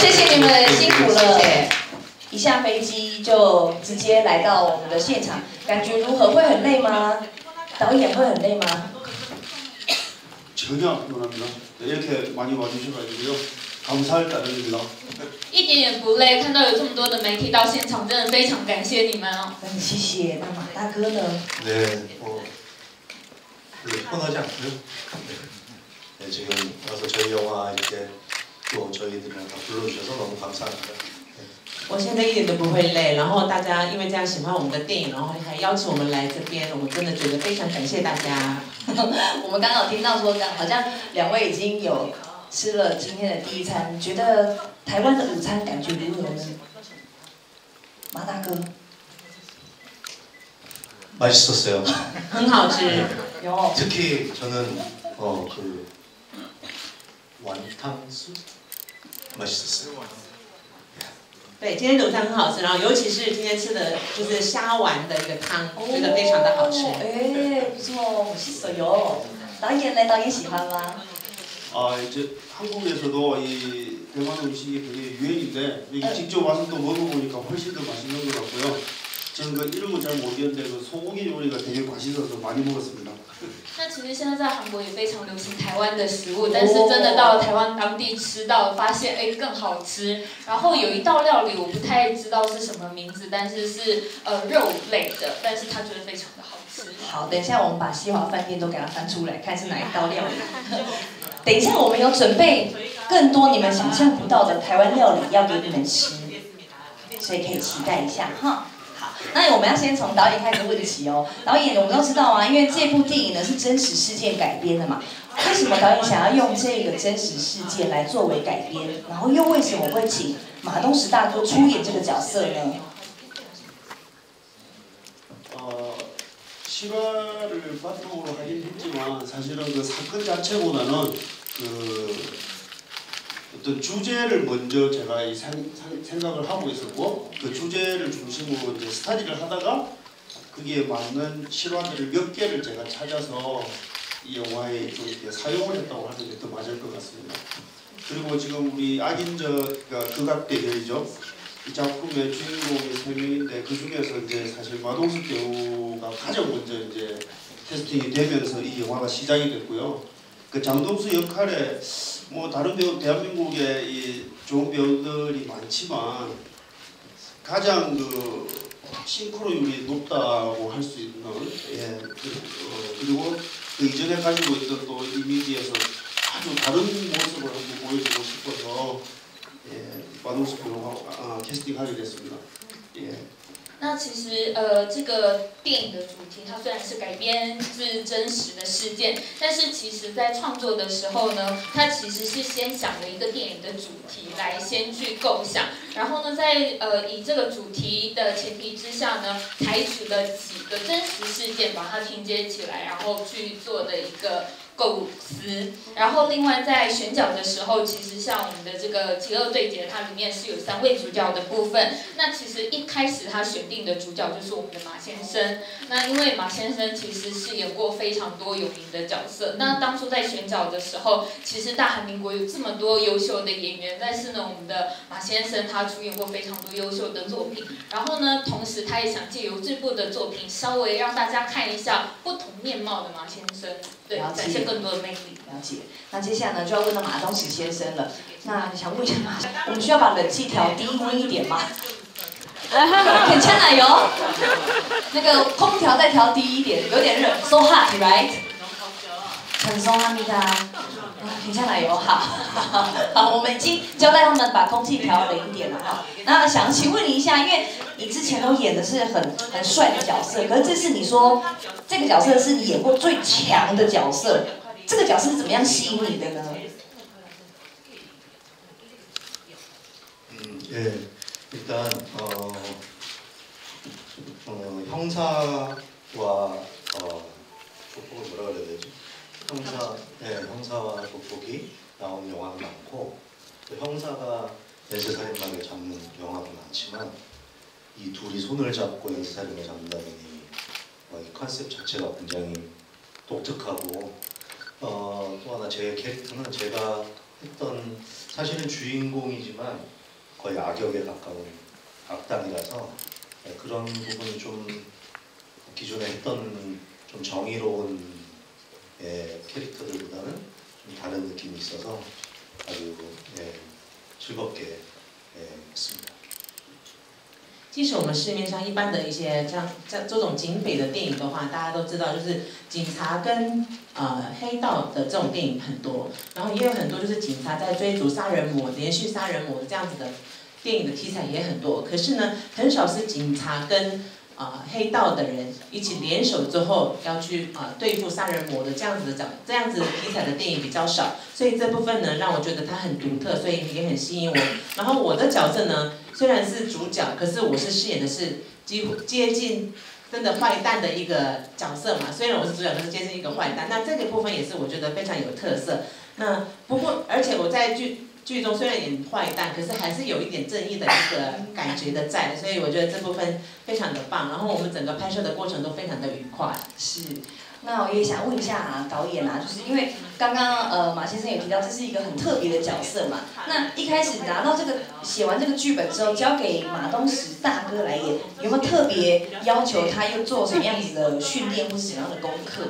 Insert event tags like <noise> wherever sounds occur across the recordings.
谢谢你们辛苦了。一下飞机就直接来到我们的现场，感觉如何？会很累吗？导演会很累吗？ 전혀안피곤합니다이렇게많이와주셔가지고요감사할따름입니다 一点也不累，看到有这么多的媒体到现场，真的非常感谢你们哦。很谢谢。那马大哥呢？ 네, 뭐 별로 피곤하지 않고요. 네, 네, 지금 와서 저희 영화 이렇게 또 저희들이랑 다 불러주셔서 너무 감사합니다. 我现在一点都不会累，然后大家因为这样喜欢我们的电影，然后还邀请我们来这边，我们真的觉得非常感谢大家。<laughs> 我们刚刚有听到说，刚好像两位已经有吃了今天的第一餐，觉得台湾的午餐感觉如何呢？马大哥， 맛있었어요. 很好吃，有 특히 저는 어 그 완탕수 맛있었어요. 对，今天的午餐很好吃，然后尤其是今天吃的就是虾丸的一个汤，觉得非常的好吃。哎，不错，맛있어요。导演呢？导演喜欢吗？ 아 이제 한국에서도 이 대만 음식이 되게 유행인데 여기 직접 와서 또 먹어보니까 훨씬 더 맛있는 것 같고요. 저는 그 이름은 잘 모르겠는데 그 소고기 요리가 되게 맛있어서 많이 먹었습니다. 那其实现在在韩国也非常流行台湾的食物，但是真的到了台湾当地吃到，发现哎更好吃。然后有一道料理我不太知道是什么名字，但是是呃肉类的，但是他觉得非常的好吃。好，等一下我们把西华饭店都给它翻出来，看是哪一道料理。等一下我们有准备更多你们想象不到的台湾料理要给你们吃，所以可以期待一下哈。 好，那我们要先从导演开始问起哦。导演，我们都知道啊，因为这部电影呢是真实事件改编的嘛，为什么导演想要用这个真实事件来作为改编？然后又为什么会请马东石大哥出演这个角色呢？ 어, 실화를 바탕으로 하긴 했지만 사실은 그 사건 자체보다는 그 어떤 주제를 먼저 제가 이 생- 생- 생각을 하고 있었고 그 주제를 중심으로 이제 스타디를 하다가 거기에 맞는 실화들을 몇 개를 제가 찾아서 이 영화에 좀 이렇게 사용을 했다고 하는 게 더 맞을 것 같습니다. 그리고 지금 우리 악인저가 극악대결이죠. 이 작품의 주인공이 세 명인데 그 중에서 이제 사실 마동석 배우가 가장 먼저 이제 캐스팅이 되면서 이 영화가 시작이 됐고요. 그 장동수 역할에 뭐 다른 배우 대한민국에 이 좋은 배우들이 많지만 가장 그 싱크로율이 높다고 할 수 있는 예 그, 어, 그리고 그 이전에 가지고 있던 또 이미지에서 아주 다른 모습을 한번 보여주고 싶어서 예 마동석 배우가 아, 캐스팅하게 됐습니다. 예. 那其实呃，这个电影的主题它虽然是改编自真实的事件，但是其实在创作的时候呢，它其实是先想了一个电影的主题来先去构想，然后呢，在呃以这个主题的前提之下呢，采取了几个真实事件把它拼接起来，然后去做的一个。构思，然后另外在选角的时候，其实像我们的这个《极恶对决》，它里面是有三位主角的部分。那其实一开始他选定的主角就是我们的马先生。那因为马先生其实饰演过非常多有名的角色。那当初在选角的时候，其实大韩民国有这么多优秀的演员，但是呢，我们的马先生他出演过非常多优秀的作品。然后呢，同时他也想借由这部的作品，稍微让大家看一下不同面貌的马先生，对，了解展现更多的魅力。了解。那接下来呢，就要问到马东石先生了。那想问一下马，我们需要把冷气调低温一点吗？<laughs> 很呛奶油，那个空调再调低一点，有点热，so hot right？很松啊，米达，很呛奶油，好，好，我们已经交代他们把空气调冷一点了哈。那想请问你一下，因为你之前都演的是很很帅的角色，可是这次你说这个角色是你演过最强的角色，这个角色是怎么样吸引你的呢？ 음, 예, 일단 어, 어, 형사와 어, 족복을 뭐라 그래야 되지? 형사, 예, 형사와 족복이 나오는 영화도 많고 또 형사가 연쇄살인마를 잡는 영화도 많지만 이 둘이 손을 잡고 연쇄살인을 잡는다는 이, 어, 이 컨셉 자체가 굉장히 독특하고 어, 또 하나 제 캐릭터는 제가 했던 사실은 주인공이지만 거의 악역에 가까운 악당이라서 네, 그런 부분이 좀 기존에 했던 좀 정의로운 예, 캐릭터들보다는 좀 다른 느낌이 있어서 아주 예, 즐겁게 예, 했습니다. 即使我们市面上一般的一些像像这种警匪的电影的话，大家都知道，就是警察跟呃黑道的这种电影很多，然后也有很多就是警察在追逐杀人魔、连续杀人魔这样子的电影的题材也很多。可是呢，很少是警察跟 啊黑道的人一起联手之后要去啊对付杀人魔的这样子的角这样子题材的电影比较少，所以这部分呢让我觉得它很独特，所以也很吸引我。然后我的角色呢？虽然是主角，可是我是饰演的是几乎接近真的坏蛋的一个角色嘛。虽然我是主角，可是接近一个坏蛋。那这个部分也是我觉得非常有特色。那不过，而且我在剧剧中虽然演坏蛋，可是还是有一点正义的一个感觉的在，所以我觉得这部分非常的棒。然后我们整个拍摄的过程都非常的愉快。是。那我也想问一下啊，导演啊，就是因为刚刚呃马先生有提到这是一个很特别的角色嘛。那一开始拿到这个写完这个剧本之后，交给马东石大哥来演，有没有特别要求他又做什么样子的训练或是什么样的功课？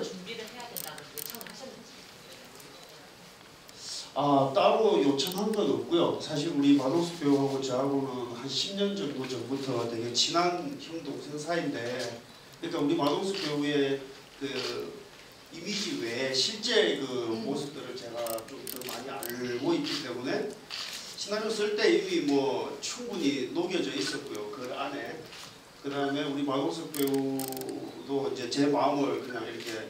啊，따로 요청한 건 없고요 사실 우리 마동수 배우하고 저하고는 한 10년 정도 전부터 되게 친한 형 동생 사이인데 그러니까 우리 마동수 배우의 그 이미지 외에 실제 그 음. 모습들을 제가 좀 더 많이 알고 있기 때문에 시나리오 쓸 때 이미 뭐 충분히 녹여져 있었고요. 그 안에 그 다음에 우리 마동석 배우도 이제 제 마음을 그냥 이렇게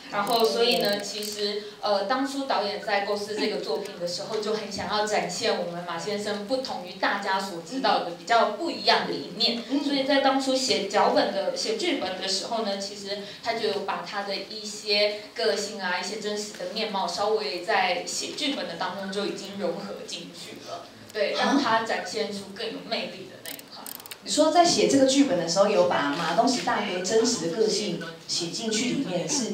然后，所以呢，其实，呃，当初导演在构思这个作品的时候，就很想要展现我们马先生不同于大家所知道的比较不一样的一面。所以在当初写脚本的、写剧本的时候呢，其实他就有把他的一些个性啊、一些真实的面貌，稍微在写剧本的当中就已经融合进去了，对，让他展现出更有魅力的那一块。你说在写这个剧本的时候，有把马东石大哥真实的个性写进去里面是？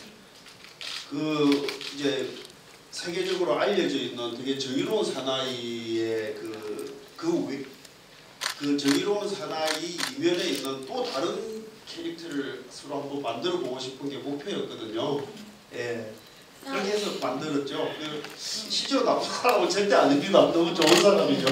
그 이제 세계적으로 알려져 있는 되게 정의로운 사나이의 그, 그, 그 정의로운 사나이 이면에 있는 또 다른 캐릭터를 서로 한번 만들어 보고 싶은 게 목표였거든요. 예. 그렇게 해서 만들었죠. 그 실제로 나쁜 사람은 절대 아닙니다. 너무 좋은 사람이죠.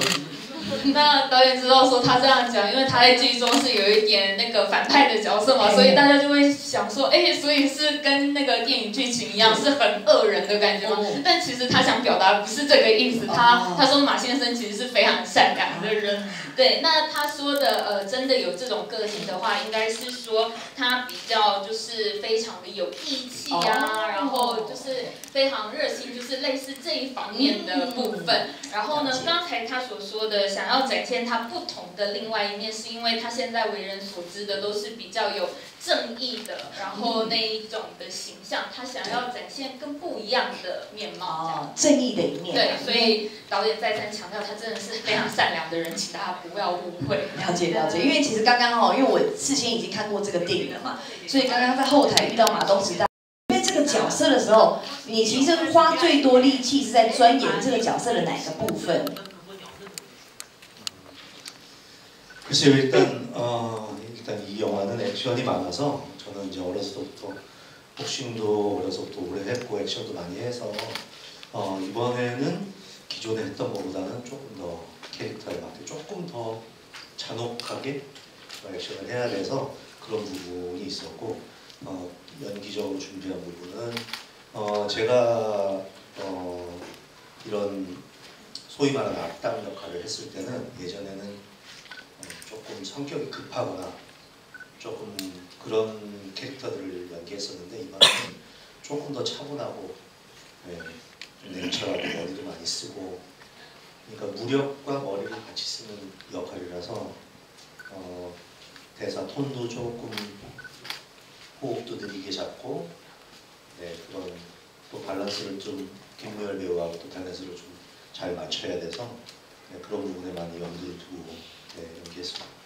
<laughs> 那导演知道说他这样讲，因为他在剧中是有一点那个反派的角色嘛，所以大家就会想说，哎，所以是跟那个电影剧情一样，是很恶人的感觉吗？但其实他想表达不是这个意思，他他说马先生其实是非常善良的人。对，那他说的呃，真的有这种个性的话，应该是说他比较就是非常的有义气啊，然后就是非常热心，就是类似这一方面的部分。然后呢，刚才他所说的。想要展现他不同的另外一面，是因为他现在为人所知的都是比较有正义的，然后那一种的形象，他想要展现更不一样的面貌。哦，正义的一面。对，所以导演再三强调，他真的是非常善良的人，请大家不要误会。了解了解，因为其实刚刚哦，因为我事先已经看过这个电影了嘛，所以刚刚在后台遇到马东石大，因为这个角色的时候，你其实花最多力气是在钻研这个角色的哪个部分？ 글쎄요 일단 어, 일단 이 영화는 액션이 많아서 저는 이제 어려서부터 복싱도 어려서 부터 오래 했고 액션도 많이 해서 어, 이번에는 기존에 했던 것보다는 조금 더 캐릭터에 맞게 조금 더 잔혹하게 액션을 해야 돼서 그런 부분이 있었고 어, 연기적으로 준비한 부분은 어, 제가 어, 이런 소위 말하는 악당 역할을 했을 때는 예전에는 어, 조금 성격이 급하거나 조금 그런 캐릭터들을 연기했었는데 이번에는 조금 더 차분하고 네, 좀 냉철하고 머리도 많이 쓰고 그러니까 무력과 머리를 같이 쓰는 역할이라서 어, 대사 톤도 조금 호흡도 느리게 잡고 네, 그런 또 밸런스를 좀 김무열 배우하고 또 밸런스를 좀 잘 맞춰야 돼서 네, 그런 부분에 많이 염두를 두고 네, 연기했습니다.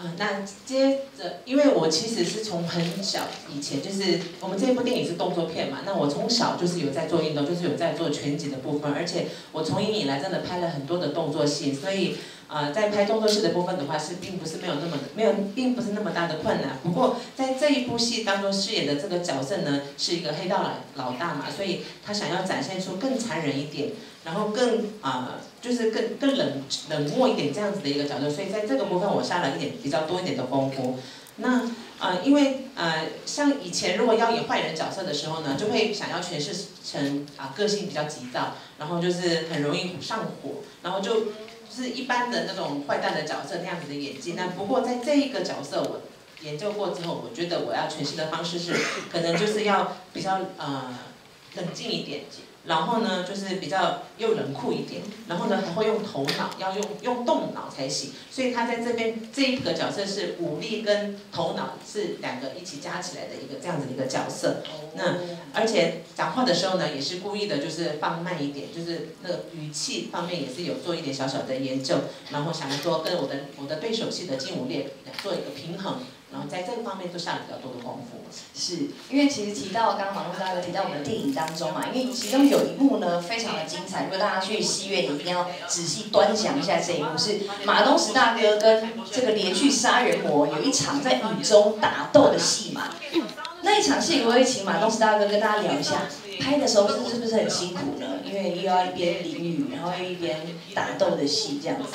嗯，那接着，因为我其实是从很小以前，就是我们这部电影是动作片嘛，那我从小就是有在做运动，就是有在做拳击的部分，而且我从影以来真的拍了很多的动作戏，所以呃，在拍动作戏的部分的话，是并不是没有那么没有，并不是那么大的困难。不过在这一部戏当中饰演的这个角色呢，是一个黑道老老大嘛，所以他想要展现出更残忍一点，然后更啊。就是更更冷冷漠一点这样子的一个角色，所以在这个部分我下了一点比较多一点的功夫。那呃，因为呃，像以前如果要演坏人角色的时候呢，就会想要诠释成啊个性比较急躁，然后就是很容易上火，然后就是一般的那种坏蛋的角色那样子的演技。那不过在这一个角色我研究过之后，我觉得我要诠释的方式是，可能就是要比较呃冷静一点。然后呢，就是比较又冷酷一点，然后呢还会用头脑，要用用动脑才行。所以他在这边这一个角色是武力跟头脑是两个一起加起来的一个这样子的一个角色。那而且讲话的时候呢，也是故意的，就是放慢一点，就是那个语气方面也是有做一点小小的研究，然后想说跟我的我的对手戏的金武烈做一个平衡。然后在这个方面就下了比较多的功夫，是因为其实提到刚刚马东大哥提到我们的电影当中嘛，因为其中有一幕呢非常的精彩，如果大家去戏院，一定要仔细端详一下这一幕，是马东石大哥跟这个连续杀人魔有一场在雨中打斗的戏嘛。那一场戏，我会请马东石大哥跟大家聊一下，拍的时候是是不是很辛苦呢？因为又要一边淋雨，然后又一边打斗的戏这样子。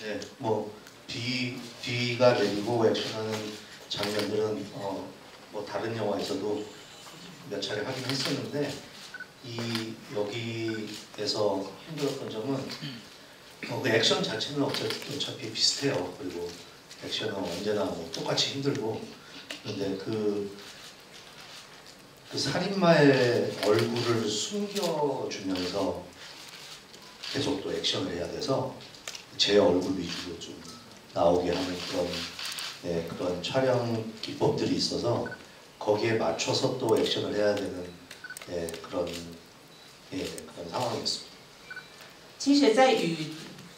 对，我。 비, 비가 내리고 액션하는 장면들은 어, 뭐 다른 영화에서도 몇 차례 하긴 했었는데 이 여기에서 힘들었던 점은 어, 그 액션 자체는 어차피, 어차피 비슷해요. 그리고 액션은 언제나 뭐 똑같이 힘들고 근데 그, 그 살인마의 얼굴을 숨겨주면서 계속 또 액션을 해야 돼서 제 얼굴 위주로 좀 나오게 하는 그런 네, 그런 촬영 기법들이 있어서 거기에 맞춰서 또 액션을 해야 되는 네, 그런 네, 그런 상황이었습니다. 其实在与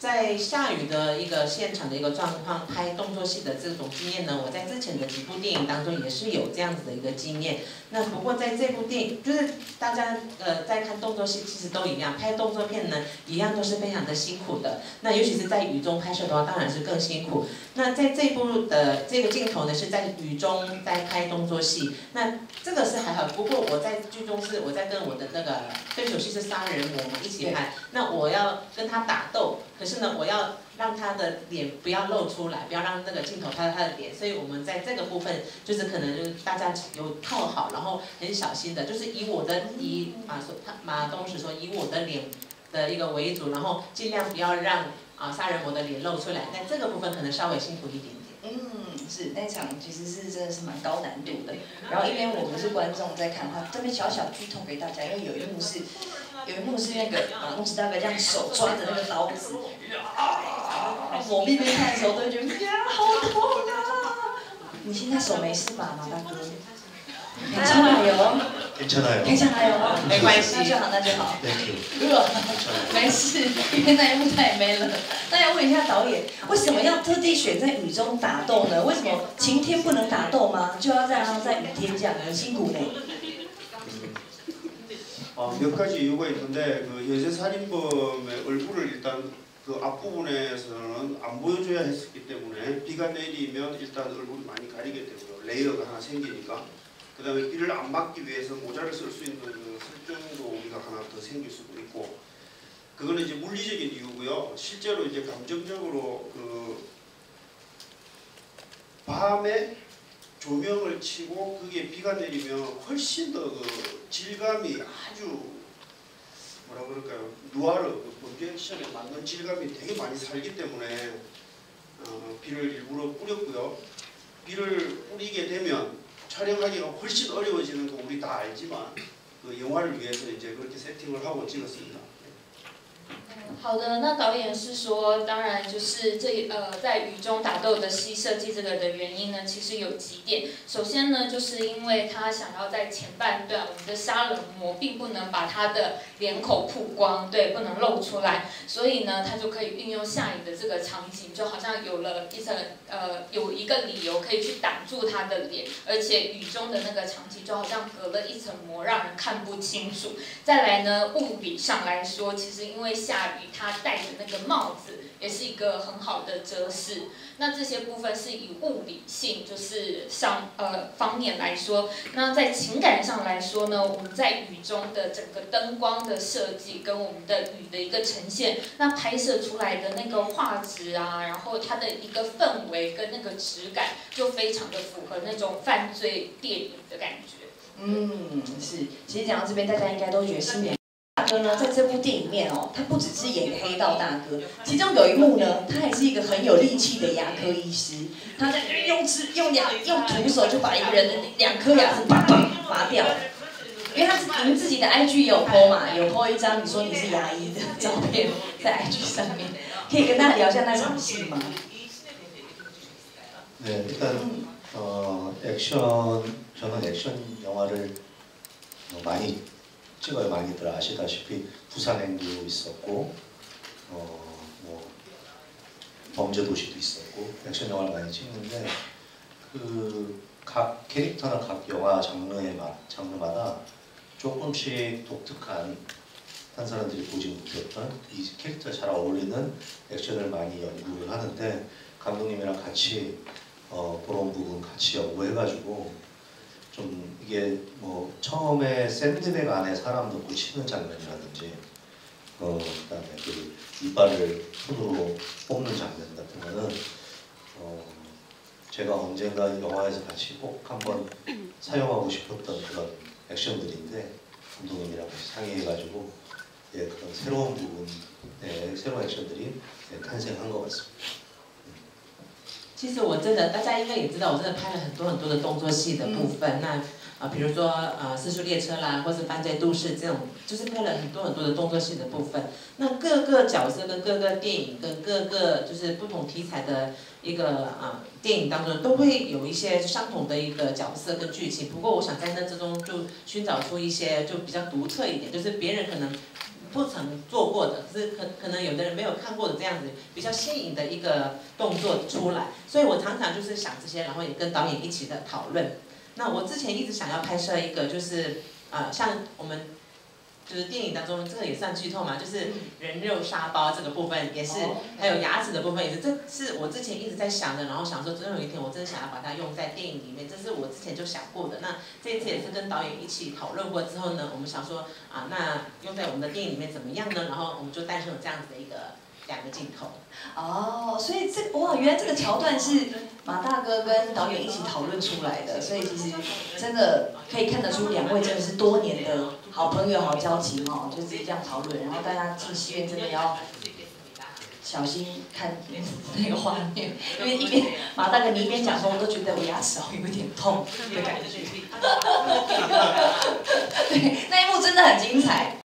在下雨的一个现场的一个状况，拍动作戏的这种经验呢，我在之前的几部电影当中也是有这样子的一个经验。那不过在这部电影，就是大家呃在看动作戏，其实都一样，拍动作片呢一样都是非常的辛苦的。那尤其是在雨中拍摄的话，当然是更辛苦。那在这部的这个镜头呢，是在雨中在拍动作戏，那这个是还好。不过我在剧中是我在跟我的那个对手戏是杀人魔嘛一起拍，那我要跟他打斗。可是呢，我要让他的脸不要露出来，不要让那个镜头拍到他的脸，所以我们在这个部分就是可能就是大家有套好，然后很小心的，就是以我的以马说他马东石说以我的脸的一个为主，然后尽量不要让啊杀人魔的脸露出来，但这个部分可能稍微辛苦一点点。嗯，是那场其实是真的是蛮高难度的，然后一边我们是观众在看的话，这边小小剧透给大家，因为有一幕是。有一幕是那个啊，木子大哥这样手抓着那个刀子，我一边看的时候都觉得呀，好痛啊！你现在手没事吧，马大哥？괜찮아 요？ 괜찮아 요？ 괜찮아 요？ 没关系，那就好，那就好。Thank you。没事，因为那一幕他也没了。那要问一下导演，为什么要特地选在雨中打斗呢？为什么晴天不能打斗吗？就要让他在雨天这样，很辛苦呢？ 어, 몇 가지 이유가 있는데 그 여세 살인범의 얼굴을 일단 그 앞부분에서는 안 보여줘야 했었기 때문에 비가 내리면 일단 얼굴이 많이 가리게 되고요. 레이어가 하나 생기니까. 그 다음에 비를 안 막기 위해서 모자를 쓸 수 있는 그 설정도 우리가 하나 더 생길 수도 있고 그거는 이제 물리적인 이유고요. 실제로 이제 감정적으로 그 밤에 조명을 치고 그게 비가 내리면 훨씬 더 그 질감이 아주 뭐라 그럴까요? 누아르 그 프로젝션에 맞는 질감이 되게 많이 살기 때문에 어, 비를 일부러 뿌렸고요. 비를 뿌리게 되면 촬영하기가 훨씬 어려워지는 거 우리 다 알지만 그 영화를 위해서 이제 그렇게 세팅을 하고 찍었습니다. 好的，那导演是说，当然就是这呃，在雨中打斗的戏设计这个的原因呢，其实有几点。首先呢，就是因为他想要在前半段，我们的杀人魔并不能把他的脸口曝光，对，不能露出来，所以呢，他就可以运用下雨的这个场景，就好像有了一层呃，有一个理由可以去挡住他的脸，而且雨中的那个场景就好像隔了一层膜，让人看不清楚。再来呢，物理上来说，其实因为下他戴的那个帽子也是一个很好的遮饰。那这些部分是以物理性，就是上呃方面来说。那在情感上来说呢，我们在雨中的整个灯光的设计跟我们的雨的一个呈现，那拍摄出来的那个画质啊，然后它的一个氛围跟那个质感，就非常的符合那种犯罪电影的感觉。嗯，是。其实讲到这边，大家应该都觉得新年。大哥呢，在这部电影里面哦，他不只是演黑道大哥，其中有一幕呢，他还是一个很有力气的牙科医师，他在用齿用牙用徒手就把一个人的两颗牙齿叭叭拔掉，因为他是你们自己的 IG 有 po 嘛，有 po 一张你说你是牙医的照片在 IG 上面，可以跟大家聊一下那场戏吗？네일단어액션저는액션영화를많이 찍어요. 많이들 아시다시피 부산행도 있었고 어, 뭐 범죄도시도 있었고 액션 영화를 많이 찍는데 그 각 캐릭터나 각 영화 장르의 장르마다 조금씩 독특한 한 사람들이 보지 못했던 이 캐릭터에 잘 어울리는 액션을 많이 연구를 하는데 감독님이랑 같이 어, 그런 부분 같이 연구해가지고 좀 이게 뭐 처음에 샌드백 안에 사람 넣고 치는 장면이라든지 어 그다음에 그 이빨을 손으로 뽑는 장면 같은 거는 어 제가 언젠가 영화에서 같이 꼭 한번 <clears throat> 사용하고 싶었던 그런 액션들인데 감독님이랑 같이 상의해가지고 예 그런 새로운 부분, 예, 새로운 액션들이 예, 탄생한 것 같습니다. 其实我真的，大家应该也知道，我真的拍了很多很多的动作戏的部分。那啊，比如说呃，四速列车啦，或是犯罪都市这种，就是拍了很多很多的动作戏的部分。那各个角色跟各个电影跟各个就是不同题材的一个啊电影当中，都会有一些相同的一个角色跟剧情。不过我想在那之中就寻找出一些就比较独特一点，就是别人可能。不曾做过的，是可可能有的人没有看过的这样子比较新颖的一个动作出来，所以我常常就是想这些，然后也跟导演一起的讨论。那我之前一直想要拍摄一个，就是呃，像我们。就是电影当中，这个也算剧透嘛？就是人肉沙包这个部分也是，还有牙齿的部分也是，这是我之前一直在想的，然后想说，总有一天我真的想要把它用在电影里面，这是我之前就想过的。那这一次也是跟导演一起讨论过之后呢，我们想说啊，那用在我们的电影里面怎么样呢？然后我们就诞生了这样子的一个。两个镜头哦，所以这哇，原来这个桥段是马大哥跟导演一起讨论出来的，所以其实真的可以看得出两位真的是多年的好朋友、好交情哦，就直接这样讨论，然后大家进戏院真的要小心看那个画面，因为一边马大哥你一边讲说，我都觉得我牙齿好有点痛的感觉，对，那一幕真的很精彩。